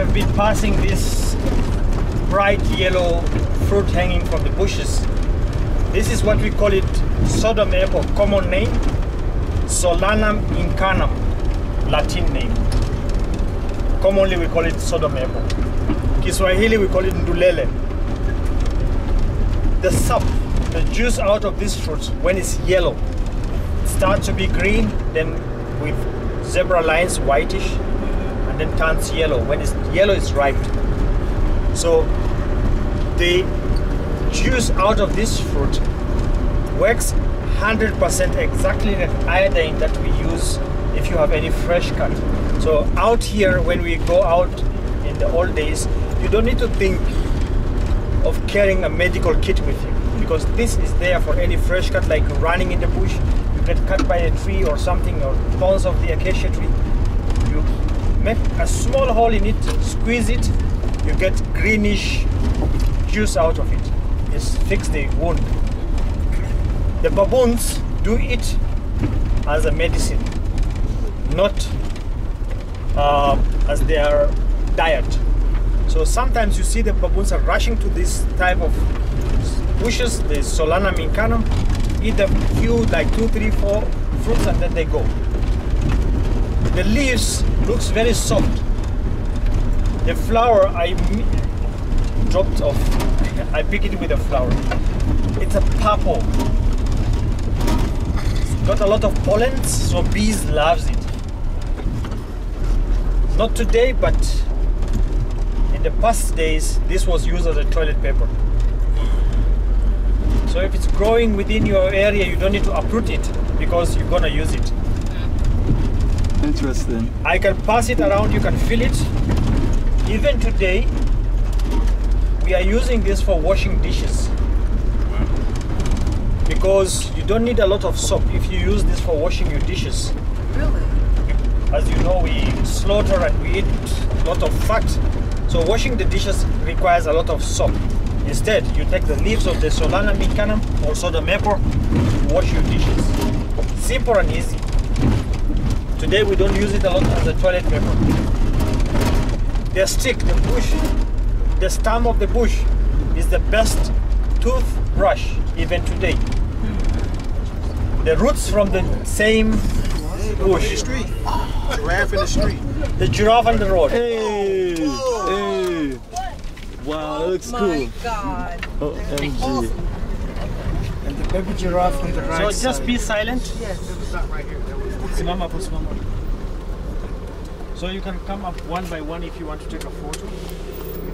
have been passing this bright yellow fruit hanging from the bushes. This is what we call it Sodom apple, common name, Solanum incanum, Latin name. Commonly we call it Sodom apple. Kiswahili we call it Ndulele. The sap, the juice out of this fruit, when it's yellow, starts to be green, then with zebra lines whitish, then turns yellow. When it's yellow, it's ripe. So the juice out of this fruit works 100% exactly like iodine that we use if you have any fresh cut. So out here, when we go out in the old days, you don't need to think of carrying a medical kit with you because this is there for any fresh cut like running in the bush you get cut by a tree or something or thorns of the acacia tree make a small hole in it squeeze it you get greenish juice out of it. Just fix the wound. The baboons do it as a medicine not uh, as their diet. So sometimes you see the baboons are rushing to this type of bushes, the Solanum incanum, eat a few, like two, three, four fruits, and then they go. The leaves looks very soft. The flower I dropped off. I pick it with a flower. It's a purple. It's got a lot of pollen, so bees loves it. Not today, but in the past days, this was used as a toilet paper. So if it's growing within your area, you don't need to uproot it because you're gonna use it. Interesting. I can pass it around, you can feel it. Even today, we are using this for washing dishes. Because you don't need a lot of soap if you use this for washing your dishes. Really? As you know, we slaughter and we eat a lot of fat. So washing the dishes requires a lot of soap. Instead, you take the leaves of the Solanum incanum also the maple to wash your dishes. Simple and easy. Today we don't use it a lot as a toilet paper. The stick, the bush, the stem of the bush is the best toothbrush even today. The roots from the same bush. street. Giraffe in the street. The giraffe on the road. Hey, hey. Wow, that looks oh My cool. God. Oh, OMG. And the baby giraffe on the right So just side. be silent. Yes. Stop right here. That was Simama hapo, simama. So you can come up one by one if you want to take a photo.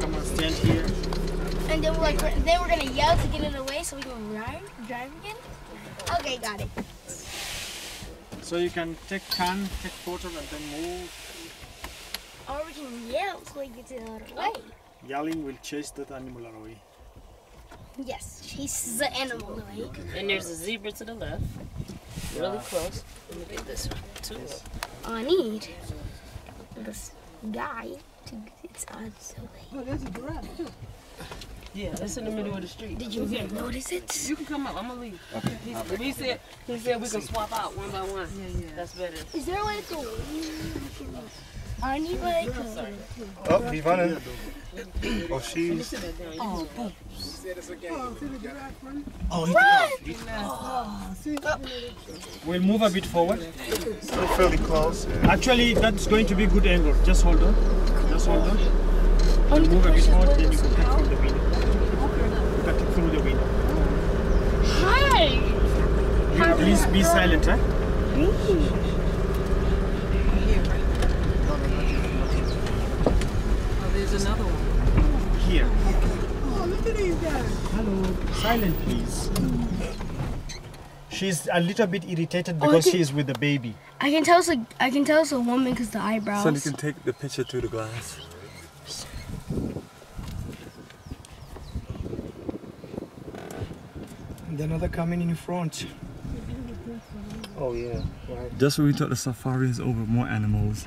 Come and stand here. And then we're like, then we're gonna yell to get it away so we can drive, drive again. Okay, got it. So you can take can, take photo and then move. Or we can yell so we get it out of the way. Yelling will chase that animal away. Yes, chases the animal away. And there's a zebra to the left. Really close. Let me get this one too. I need this guy to get its eyes away. Oh, there's a giraffe too. Yeah, it's in the middle of the street. Did you notice it? You can come up. I'm gonna leave. He, he said he said we can swap out one by one. Yeah, yeah. That's better. Is there like a way to go? I need like Oh, he's running. Oh, she's. Oh, boom. We'll move a bit forward. Still fairly close. Yeah. Actually, that's going to be good angle. Just hold on. Just hold on. I need Move a bit forward, then you can take out. from the window. You can take through the window. Hi. You please be silent, huh? Oh, there's another one. Here. Oh, look at these guys. Hello. Silent, please. She's a little bit irritated Oh, I because can- she's with the baby. I can tell it's a I can tell it's a woman because the eyebrows. So you can take the picture through the glass. And another coming in front. Oh yeah, right. Just when we thought the safari is over, more animals.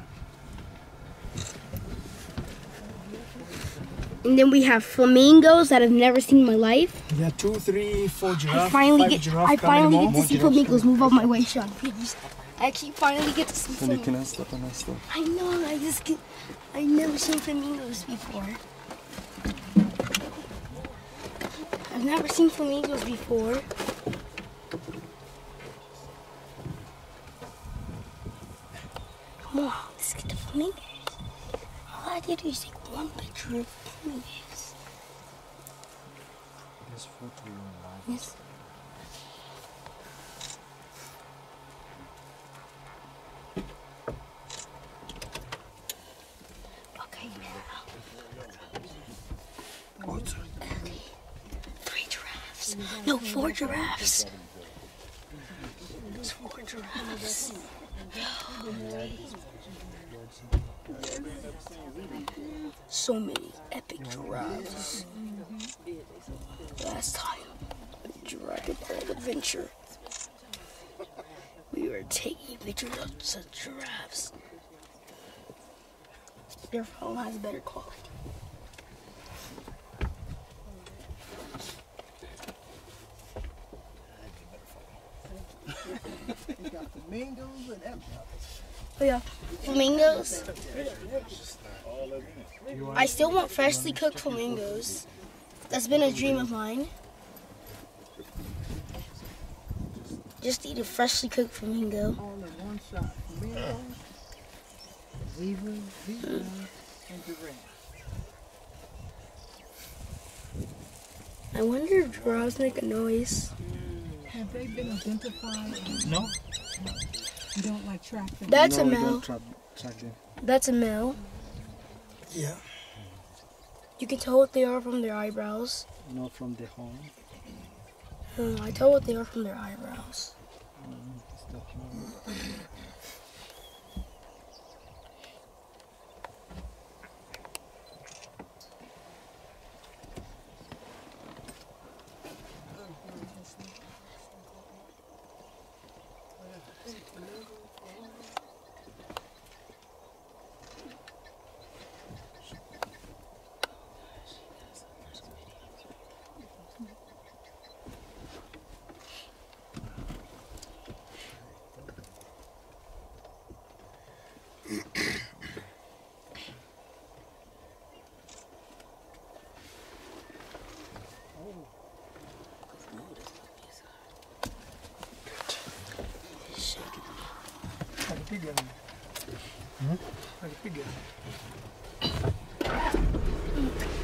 And then we have flamingos that I've never seen in my life. Yeah, two, three, four giraffe. I finally five get giraffe I finally get to see flamingos. Move out my way, Sean. Please. I actually finally get to see Then you flamingos. can step on that stuff. I know, I just get, I've never seen flamingos before. I've never seen flamingos before. Come on, let's get the flamingos. All I did is take one picture of flamingos. Yes. Okay, now. Okay. Three giraffes. No, four giraffes. There's four giraffes. So many epic giraffes. Last time, Dragon Ball Adventure, we were taking pictures of such giraffes. Your phone has better quality. Oh yeah, flamingos. I still want freshly cooked flamingos. That's been a dream of mine. Just eat a freshly cooked flamingo. All in one shot. Flamingos, zebras, zebras, and giraffe. I wonder if giraffes make a noise. Have they been identified? No? You don't like track them? That's no, a male. don't trap, track them. That's a male. Yeah. You can tell what they are from their eyebrows. Not from the home. Uh, I tell what they are from their eyebrows. It's the home.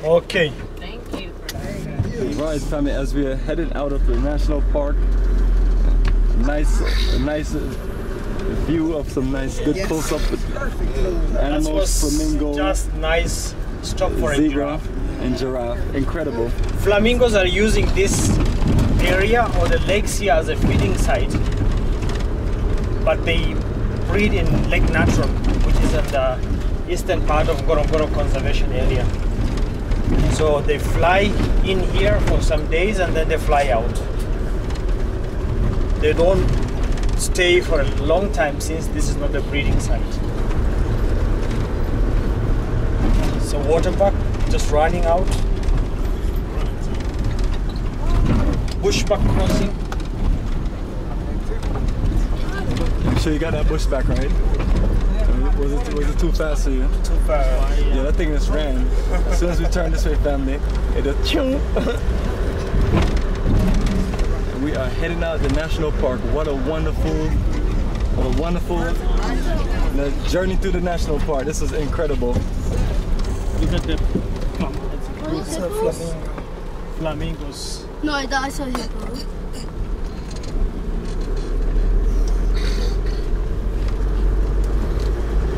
Okay. Thank you. Right, family, as we are headed out of the national park, nice, nice uh, view of some nice, good close-up animals, was flamingo, just nice stop for a zebra, giraffe. and giraffe. Incredible. Flamingos are using this area or the lakes here as a feeding site, but they breed in Lake Natron, which is in the eastern part of Ngorongoro Conservation Area. So they fly in here for some days and then they fly out. They don't stay for a long time since this is not a breeding site. So water park just running out. Bushbuck crossing. So you got that bushbuck right? Was it, was it too fast for you? Too fast. Yeah, that thing just ran. As soon as we turned this way, family, it just choo. We are heading out the national park. What a wonderful, what a wonderful the journey through the national park. This is incredible. Look at the it's a flamingo. Flamingos. No, I thought I saw hippo.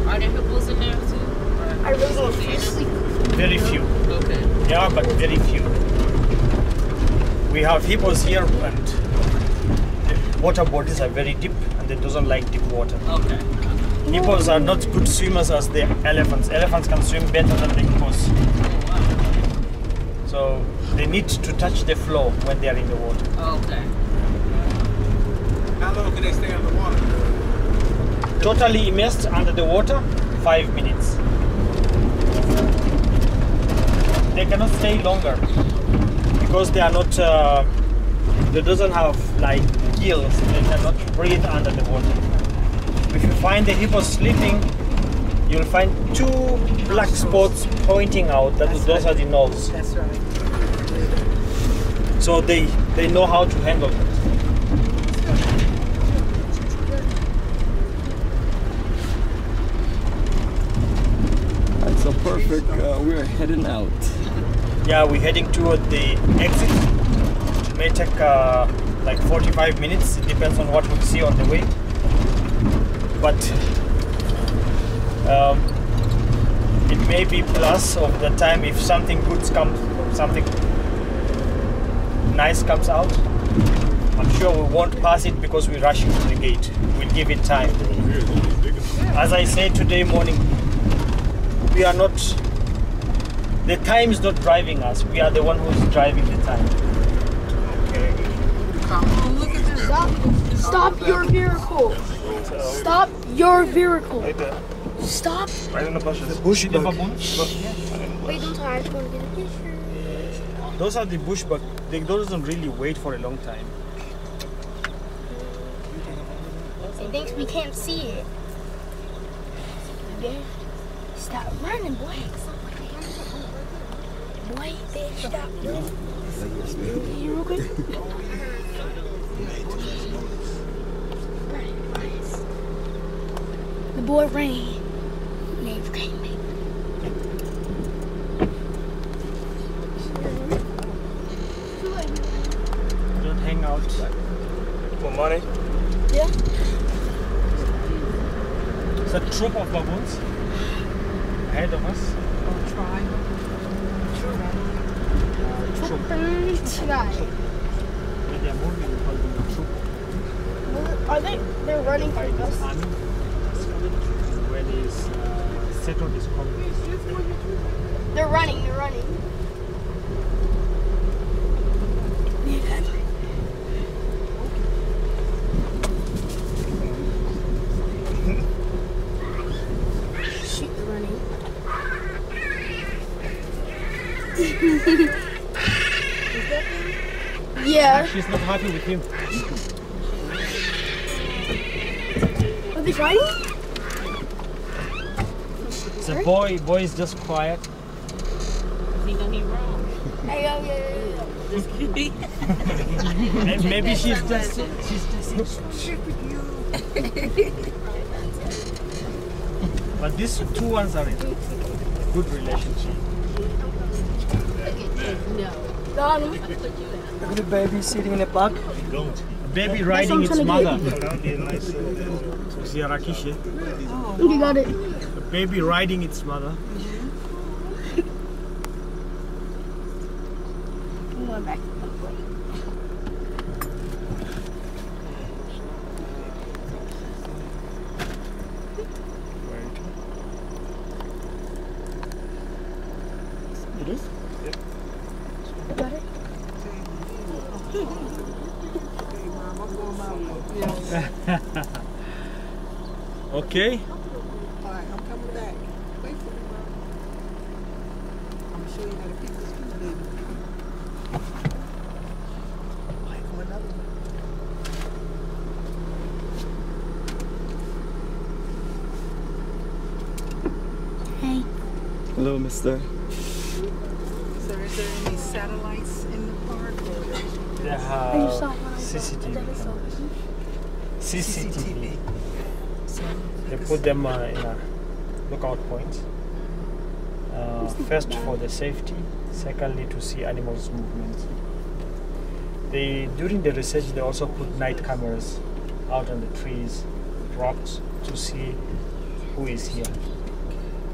Are there hippos in there too? Or- I really want freshly Very few. Okay. Yeah, but very few. We have hippos here and the water bodies are very deep and they doesn't like deep water. Okay. Hippos are not good swimmers as the elephants. Elephants can swim better than the hippos. So they need to touch the floor when they are in the water. Okay. How long can they stay underwater? Totally immersed under the water, five minutes. They cannot stay longer because they are not. Uh, they doesn't have like gills. They cannot breathe under the water. if you find the hippo sleeping, you'll find two black spots pointing out that those are the nose. That's right. So they they know how to handle it. Alright, so perfect. Uh, we're heading out. Yeah, we're heading toward the exit. It may take uh, like 45 minutes. It depends on what we see on the way. But um, it may be plus of the time if something good comes, something nice comes out. I'm sure we won't pass it because we're rushing to the gate. We'll give it time. As I said today morning, we are not the time is not driving us. We are the one who's driving the time. Stop, stop your vehicle. Stop your vehicle. Stop. Right in the bushes. Bush the baboons. Wait, don't I just want to get a picture. Those are the bushbuck. They doesn't really wait for a long time. He thinks we can't see it. Stop running, boy. Boy, bitch, stop running. You real good? The boy ran. Never came back. Don't hang out. For money? Yeah. It's a troop of baboons ahead of us. Troop. Are they? They're running is. They're running. They're running. Sheep running. yeah. She's not happy with him. Are they fighting? The boy, boy is just quiet. He know he wrong. Hey, oh, yeah, yeah, yeah. Just kidding. Maybe she's just she's just Shit with you. But these two ones are in good relationship. Got him. Look at the baby sitting in the park. A baby riding its mother. a nice uh, You got it. A baby riding its mother. I'm going back. It is? Got it? Okay. Alright, I'm coming back. Wait for me, bro. I'm gonna show you how to pick this food, baby. Wait for another one. Hey. Hello, mister. So is there any satellites in the park or They I just have one. CCTV. I just saw one. CCTV. They put them uh, in a lookout point. Uh, first for the safety, secondly to see animals' movements. They during the research they also put night cameras out on the trees, rocks to see who is here.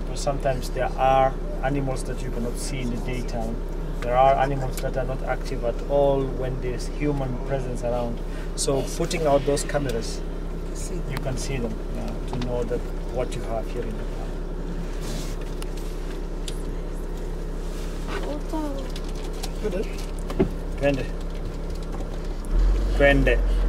Because sometimes there are animals that you cannot see in the daytime. There are animals that are not active at all when there's human presence around. So putting out those cameras you can see them yeah, to know that what you have here in the park. Twende. Twende.